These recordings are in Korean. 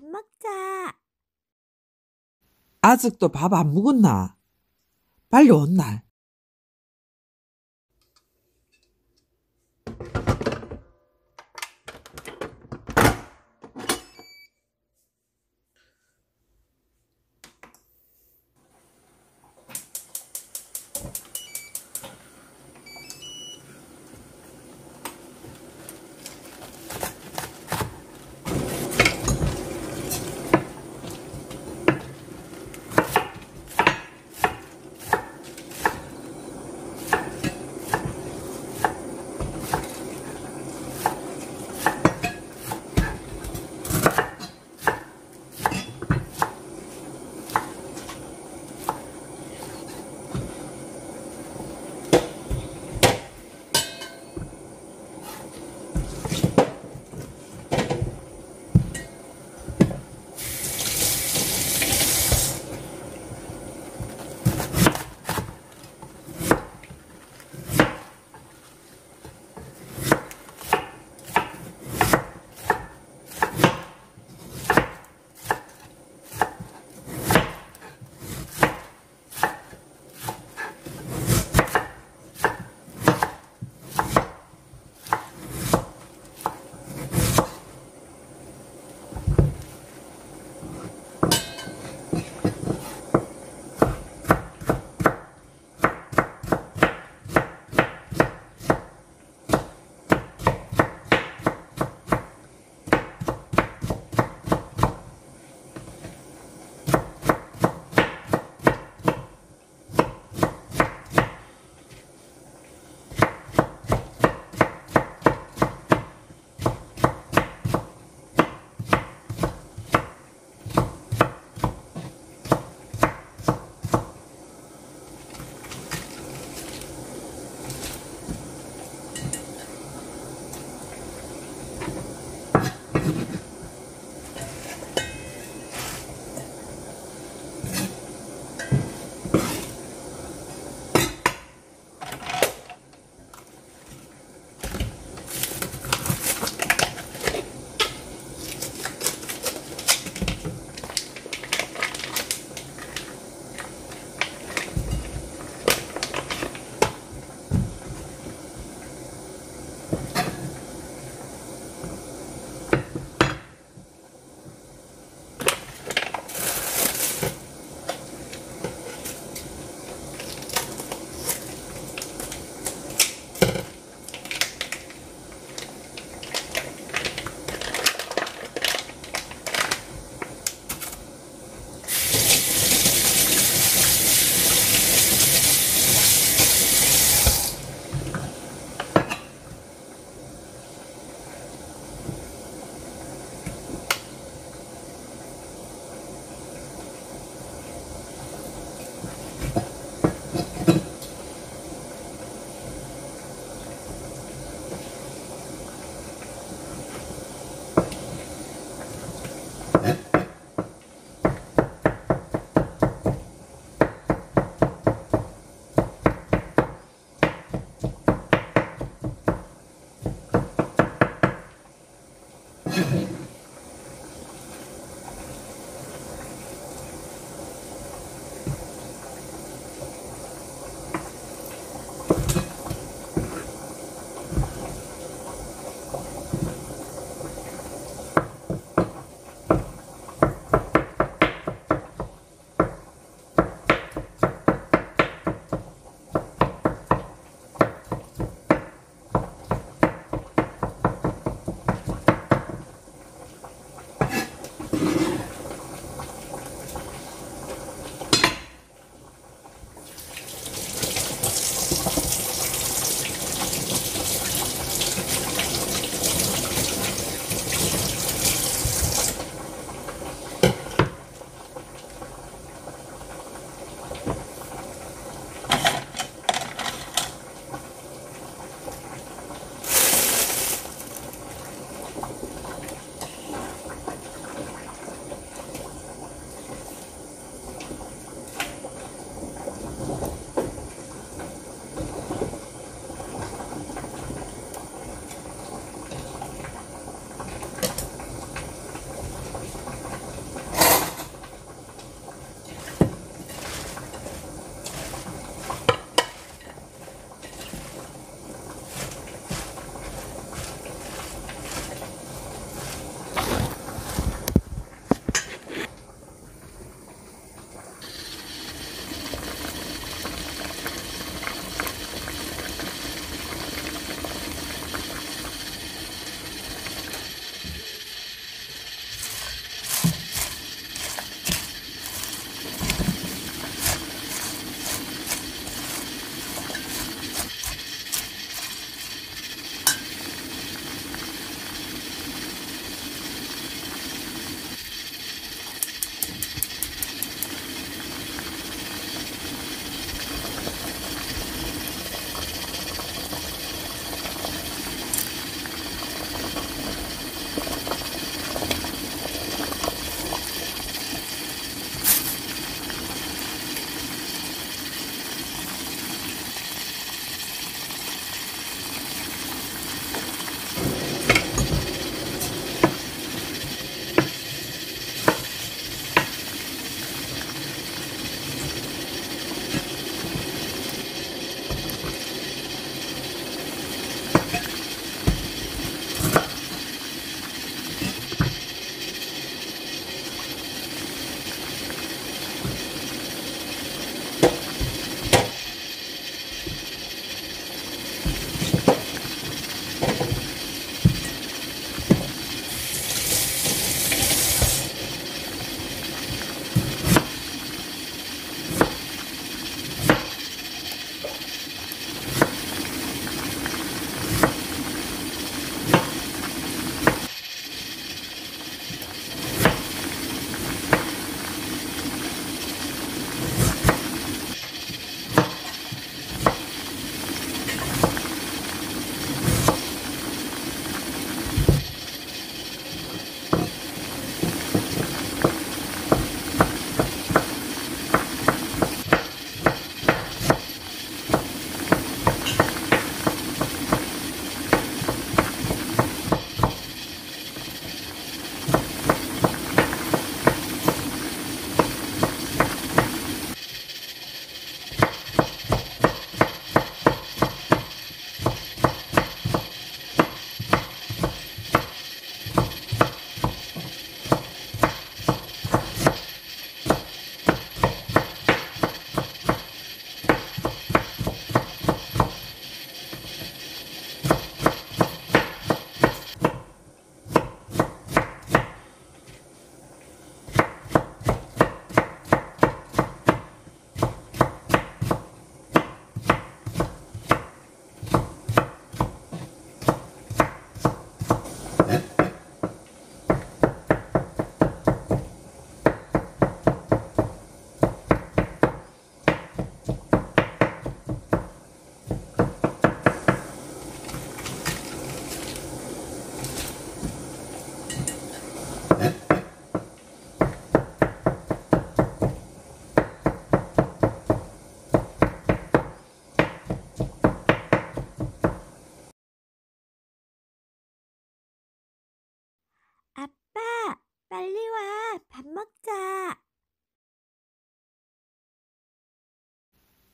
밥 먹자. 아직도 밥 안 먹었나? 빨리 온나?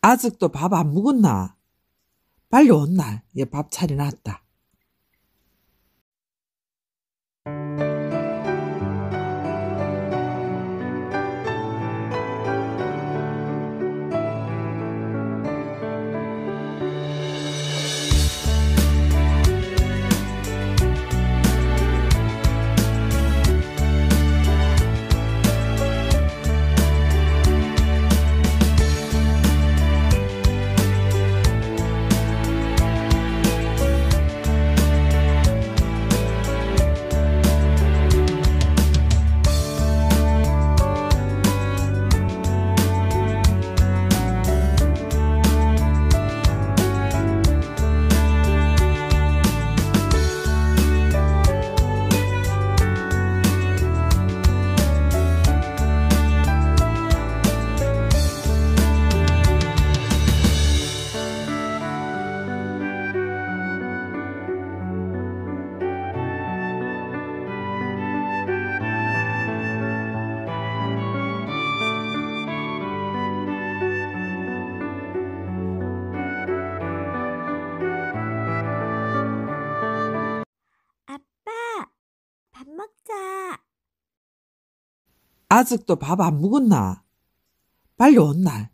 아직도 밥안 먹었나? 빨리 온나? 얘밥 차려놨다. 아직도 밥안 먹었나? 빨리 온나?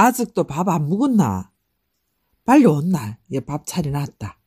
아직도 밥안 먹었나? 빨리 온나? 얘밥 차려놨다.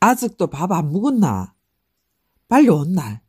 아직도 밥안 먹었나? 빨리 온나?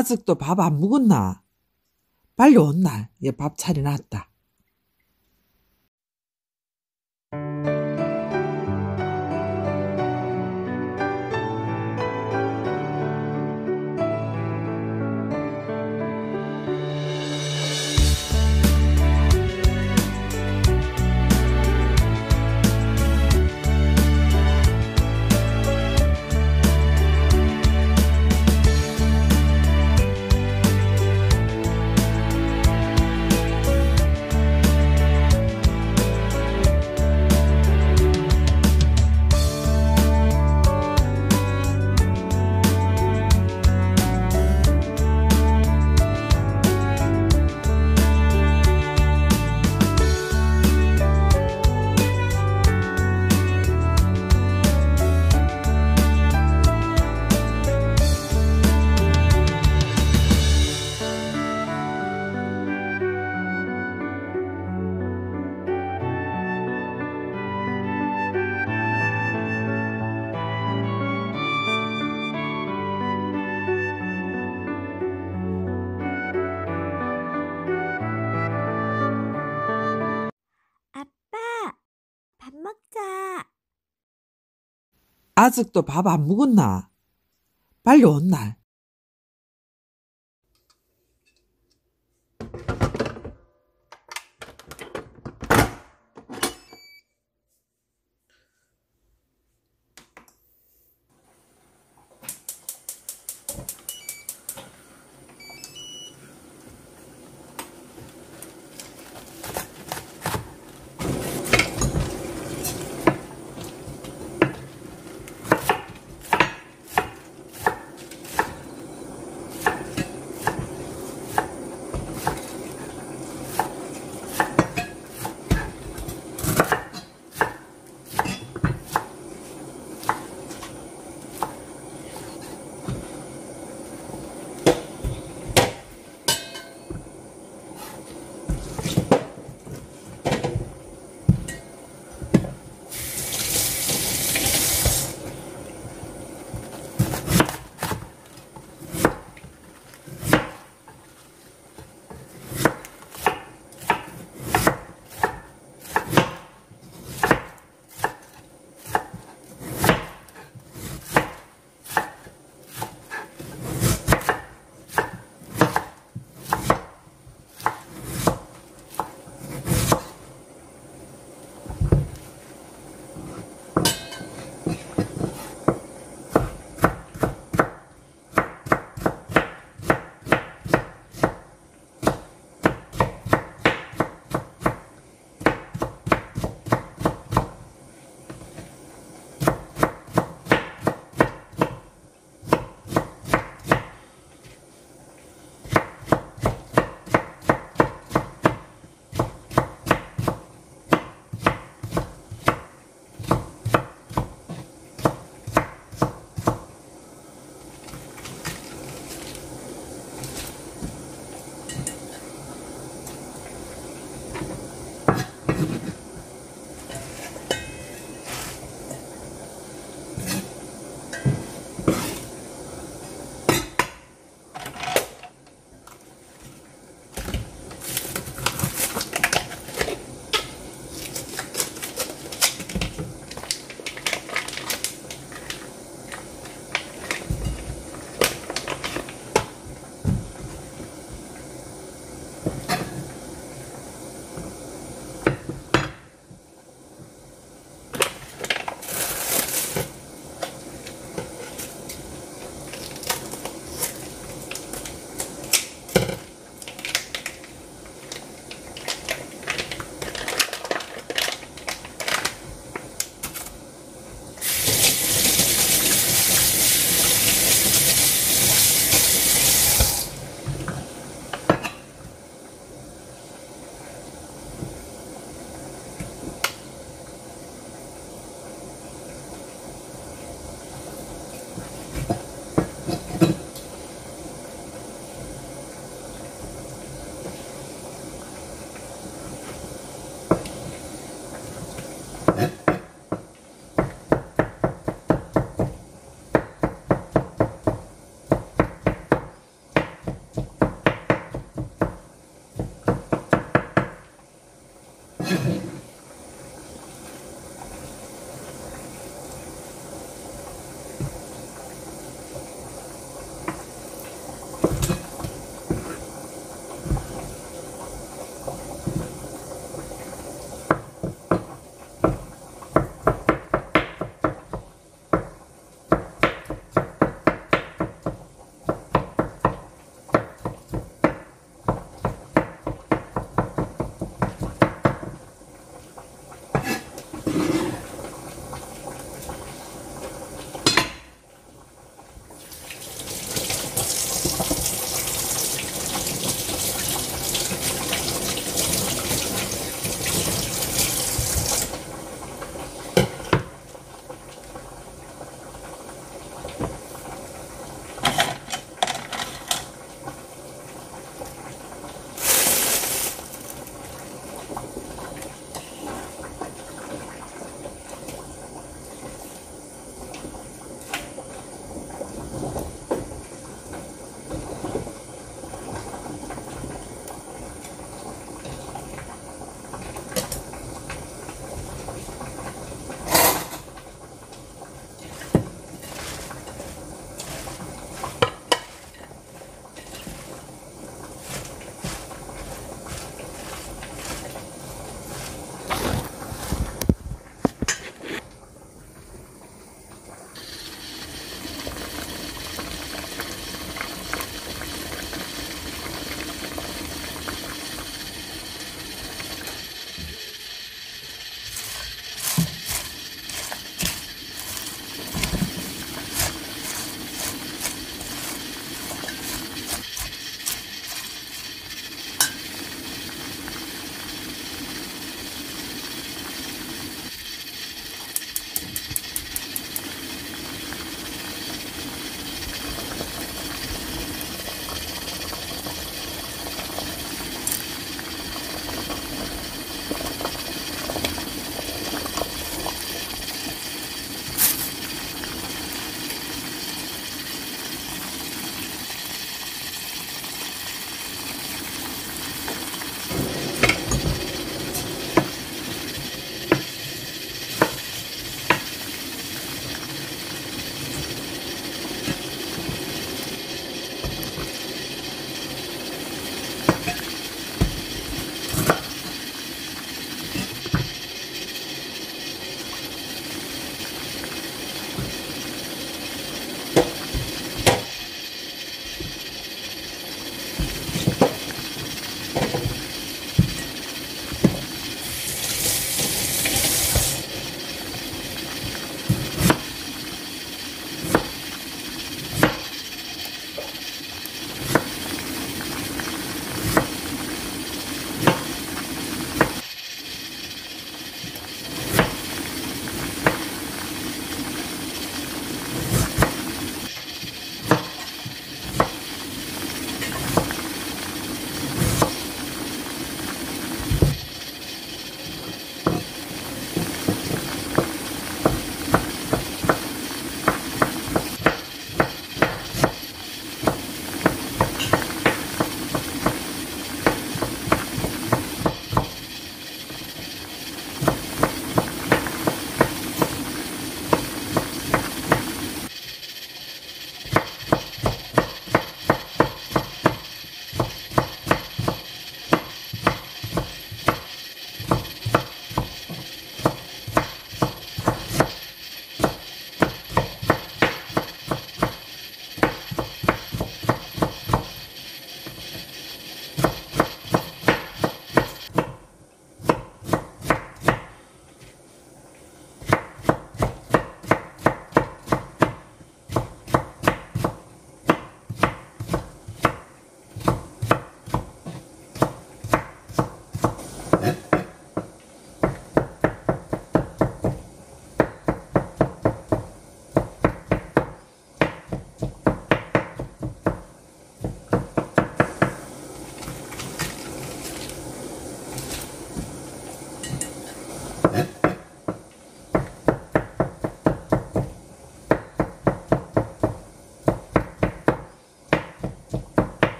아직도 밥안 먹었나? 빨리? 얘밥 차려놨다. 먹자. 아직도 밥안 먹었나? 빨리 온나?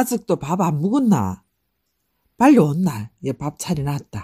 아직도 밥안 먹었나? 빨리 온나? 얘밥 차려놨다.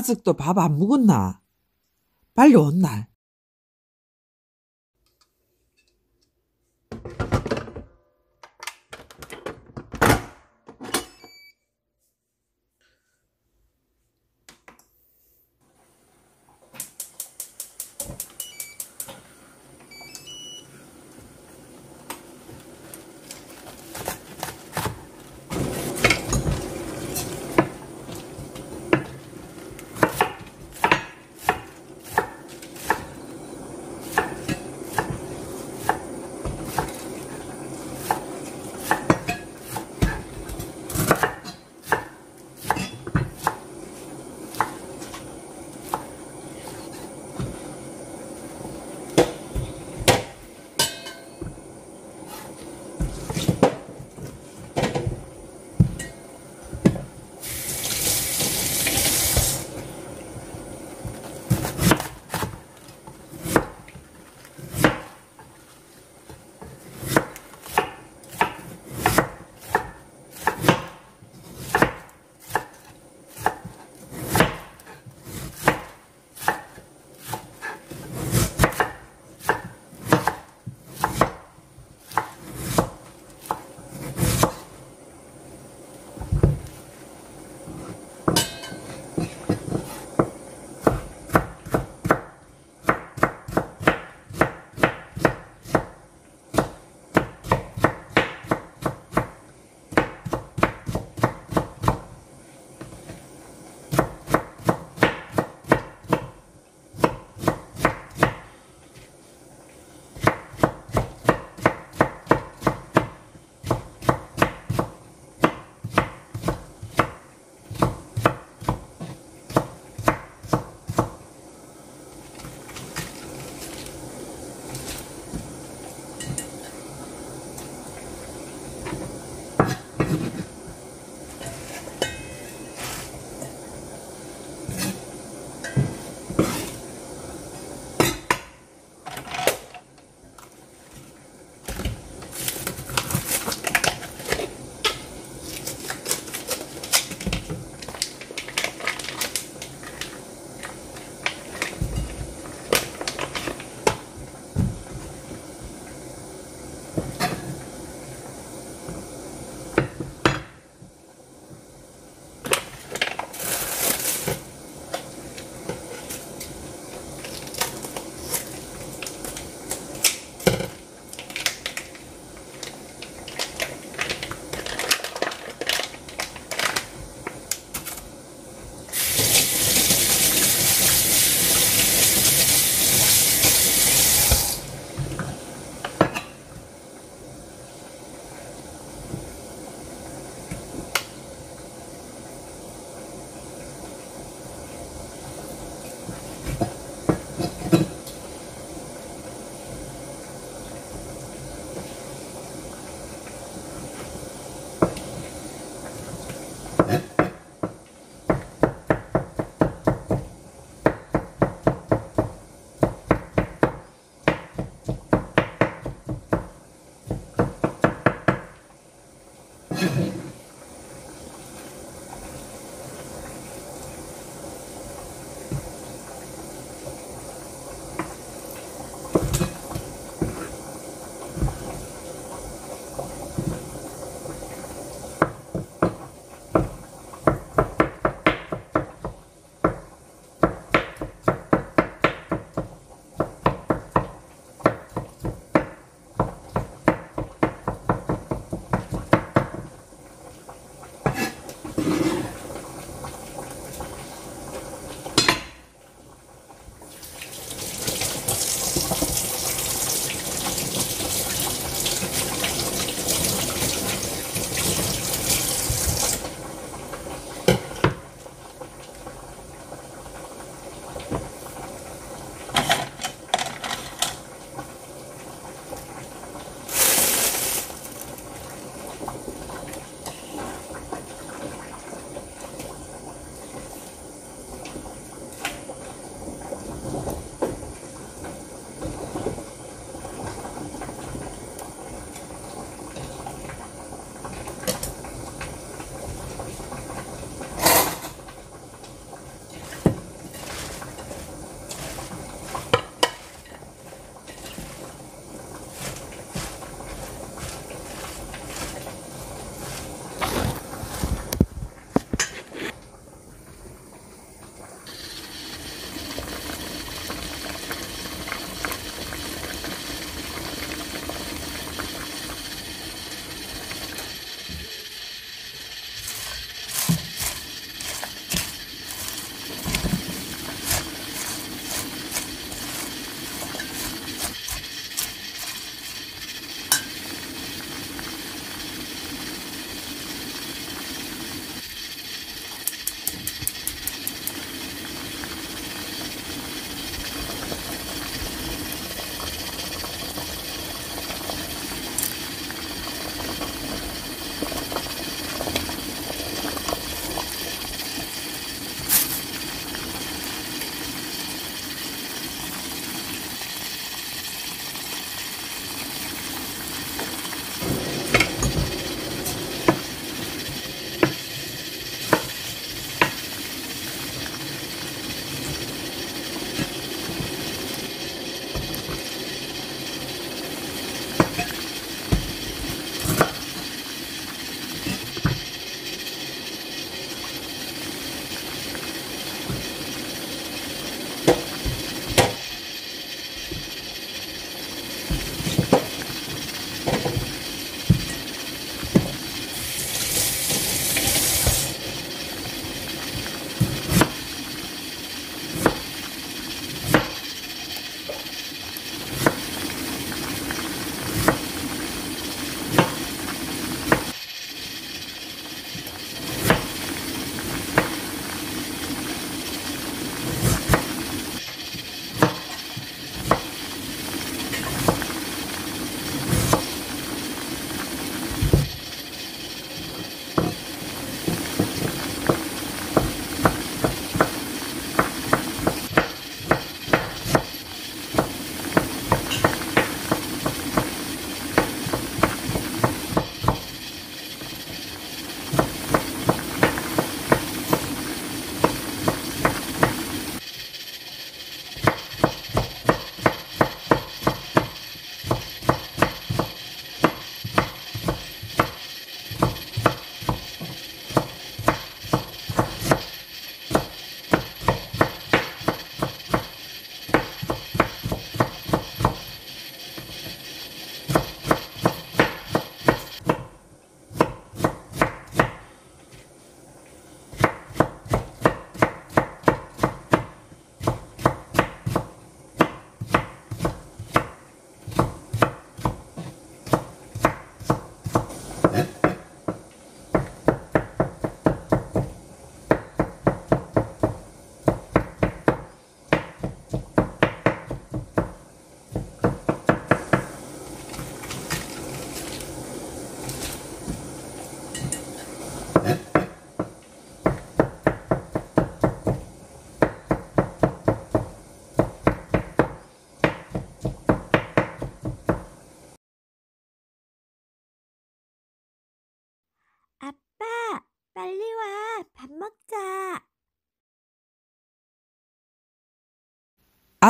아직도 밥안 먹었나? 빨리 온나?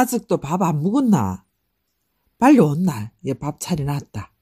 아직도 밥안 먹었나? 빨리 온나? 얘밥 차려놨다.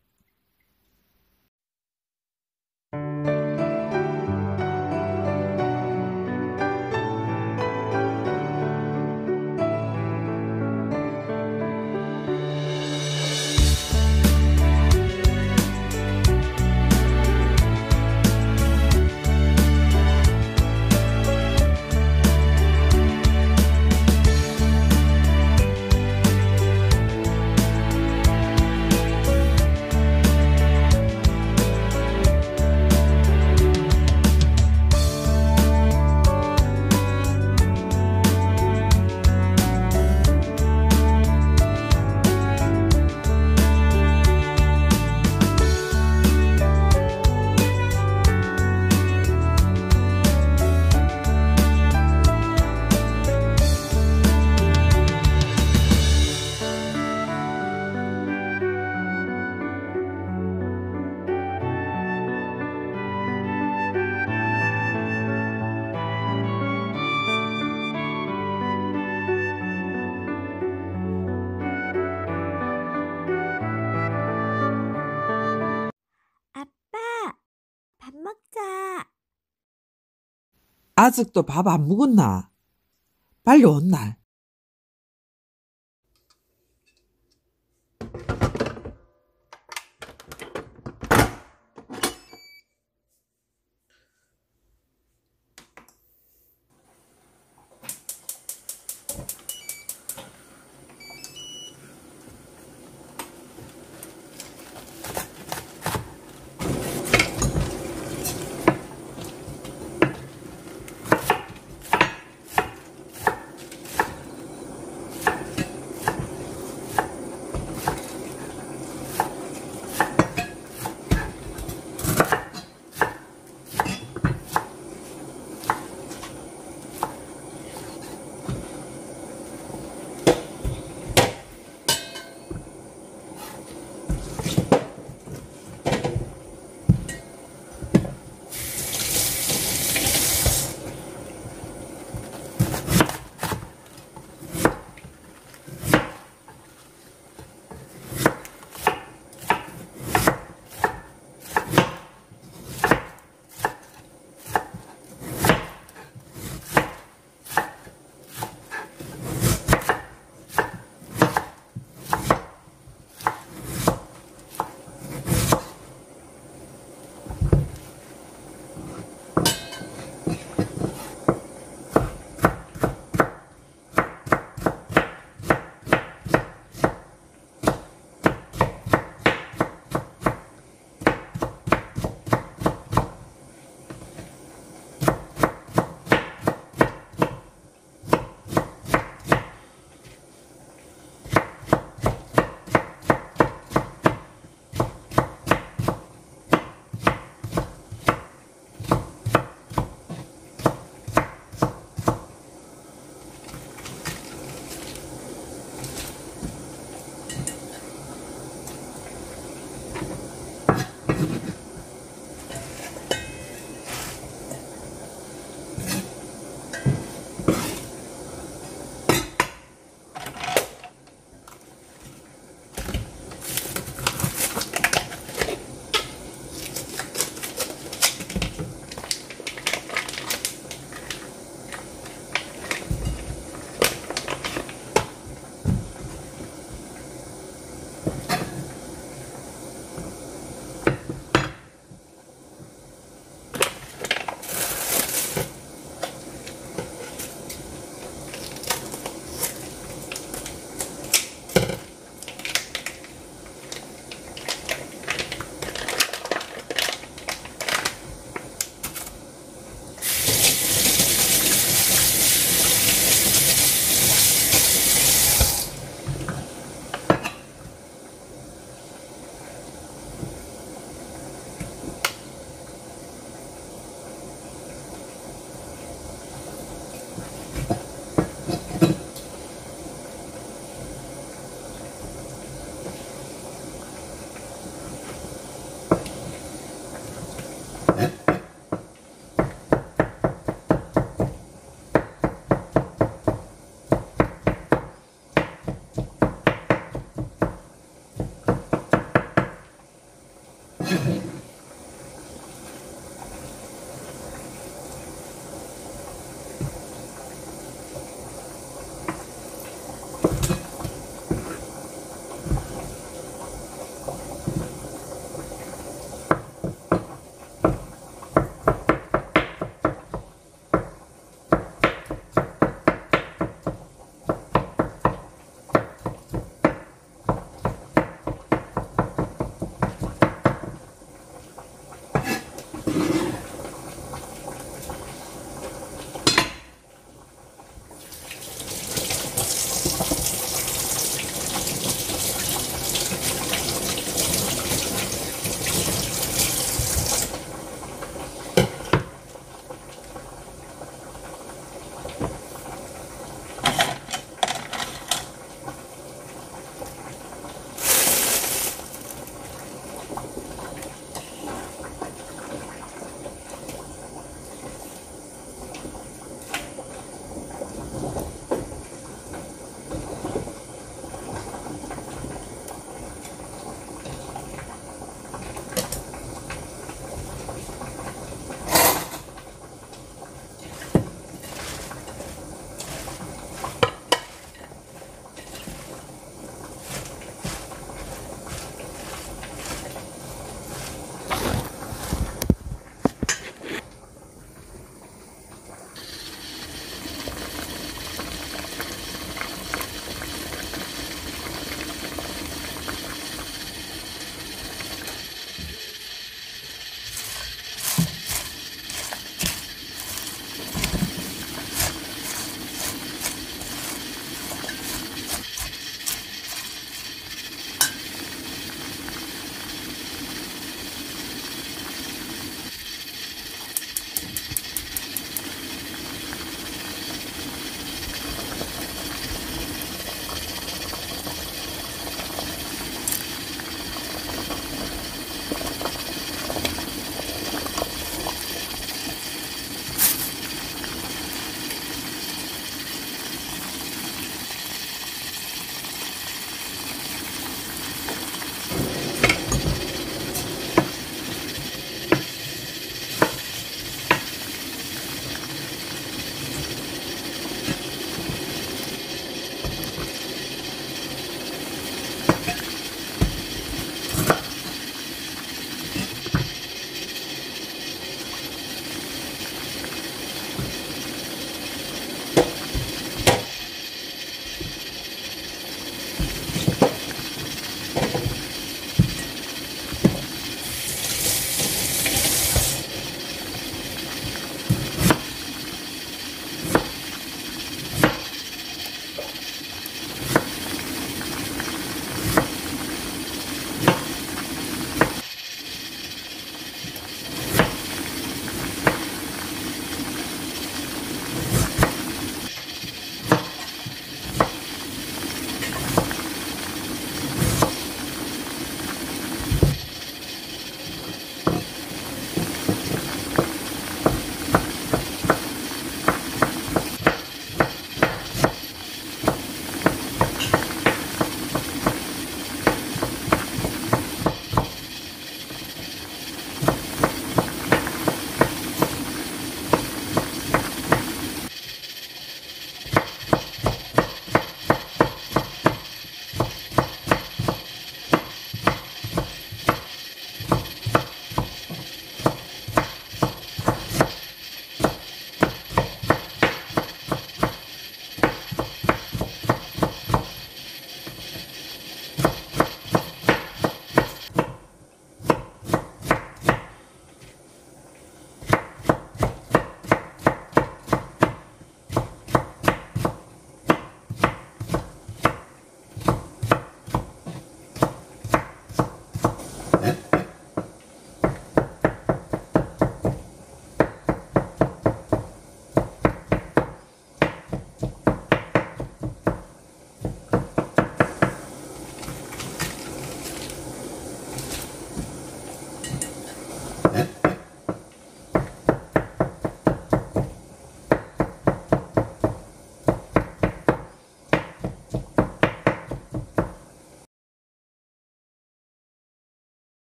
아직도 밥안 먹었나? 빨리 온나?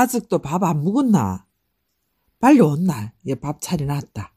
아직도 밥안 먹었나? 빨리 온나? 얘밥 차려놨다.